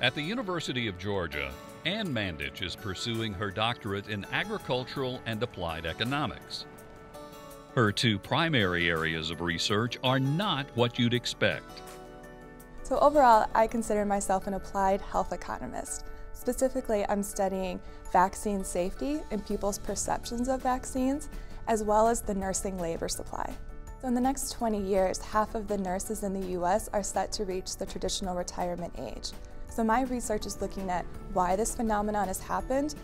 At the University of Georgia, Ann Mandich is pursuing her doctorate in agricultural and applied economics. Her two primary areas of research are not what you'd expect. So overall, I consider myself an applied health economist. Specifically, I'm studying vaccine safety and people's perceptions of vaccines, as well as the nursing labor supply. So in the next 20 years, half of the nurses in the US are set to reach the traditional retirement age. So my research is looking at why this phenomenon has happened.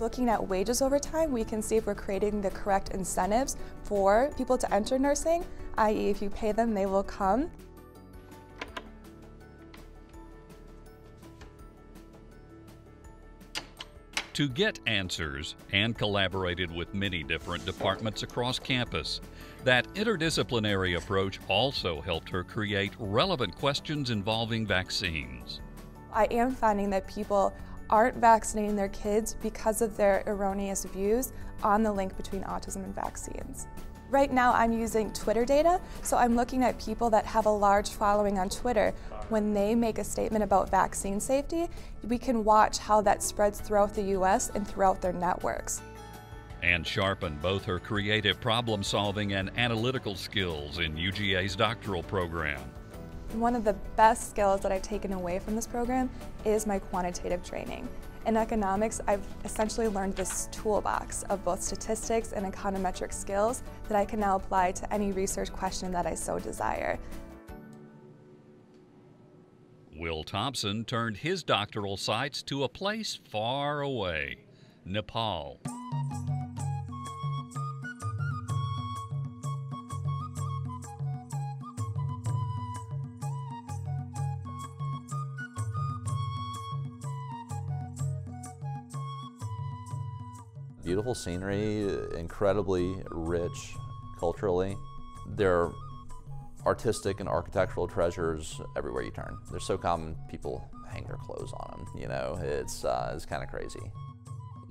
Looking at wages over time, we can see if we're creating the correct incentives for people to enter nursing, i.e. if you pay them, they will come. To get answers, Ann collaborated with many different departments across campus. That interdisciplinary approach also helped her create relevant questions involving vaccines. I am finding that people aren't vaccinating their kids because of their erroneous views on the link between autism and vaccines. Right now I'm using Twitter data, so I'm looking at people that have a large following on Twitter. When they make a statement about vaccine safety, we can watch how that spreads throughout the US and throughout their networks. And sharpen both her creative problem solving and analytical skills in UGA's doctoral program. One of the best skills that I've taken away from this program is my quantitative training. In economics, I've essentially learned this toolbox of both statistics and econometric skills that I can now apply to any research question that I so desire. Will Thompson turned his doctoral sights to a place far away, Nepal. Beautiful scenery, incredibly rich culturally. There are artistic and architectural treasures everywhere you turn. They're so common, people hang their clothes on them. You know, it's, uh, it's kind of crazy.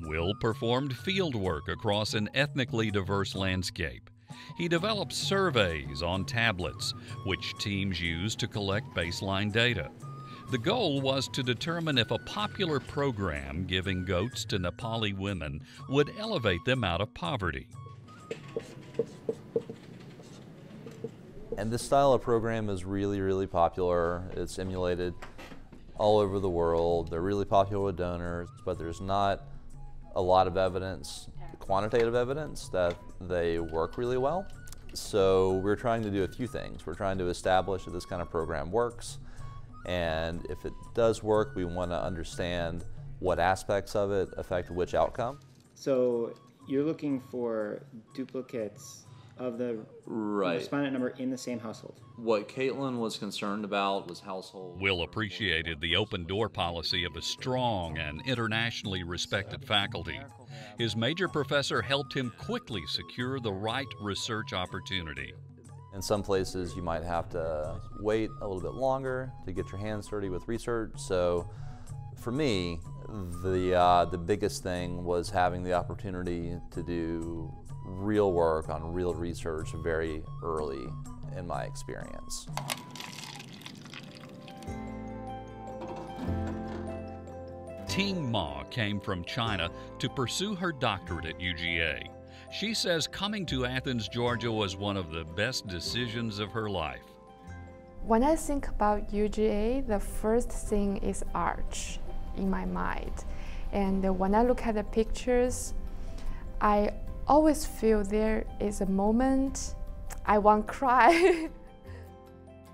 Will performed field work across an ethnically diverse landscape. He developed surveys on tablets, which teams use to collect baseline data. The goal was to determine if a popular program giving goats to Nepali women would elevate them out of poverty. And this style of program is really, really popular. It's emulated all over the world. They're really popular with donors, but there's not a lot of evidence, quantitative evidence, that they work really well. So we're trying to do a few things. We're trying to establish that this kind of program works. And if it does work, we want to understand what aspects of it affect which outcome. So you're looking for duplicates of the Right. respondent number in the same household. What Caitlin was concerned about was household. Will appreciated the open door policy of a strong and internationally respected faculty. His major professor helped him quickly secure the right research opportunity. In some places, you might have to wait a little bit longer to get your hands dirty with research. So, for me, the uh, the biggest thing was having the opportunity to do real work on real research very early in my experience. Ting Ma came from China to pursue her doctorate at UGA. She says coming to Athens, Georgia was one of the best decisions of her life. When I think about UGA, the first thing is arch in my mind. And when I look at the pictures, I always feel there is a moment I want to cry.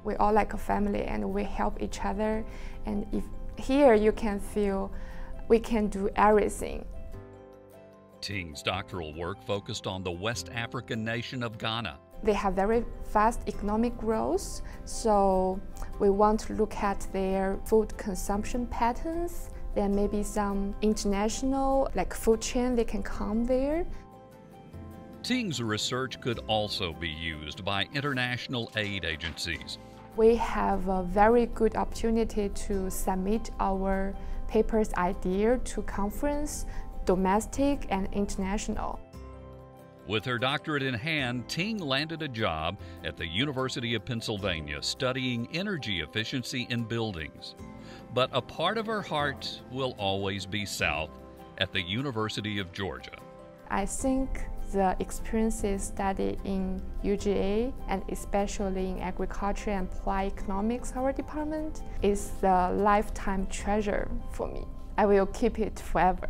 we all like a family and we help each other. And if here you can feel we can do everything. Ting's doctoral work focused on the West African nation of Ghana. They have very fast economic growth, so we want to look at their food consumption patterns. There may be some international, like food chain, they can come there. Ting's research could also be used by international aid agencies. We have a very good opportunity to submit our paper's idea to conference, domestic and international. With her doctorate in hand, Ting landed a job at the University of Pennsylvania studying energy efficiency in buildings. but a part of her heart will always be south at the University of Georgia. I think the experiences studied in UGA and especially in agriculture and applied economics, our department, is a lifetime treasure for me. I will keep it forever.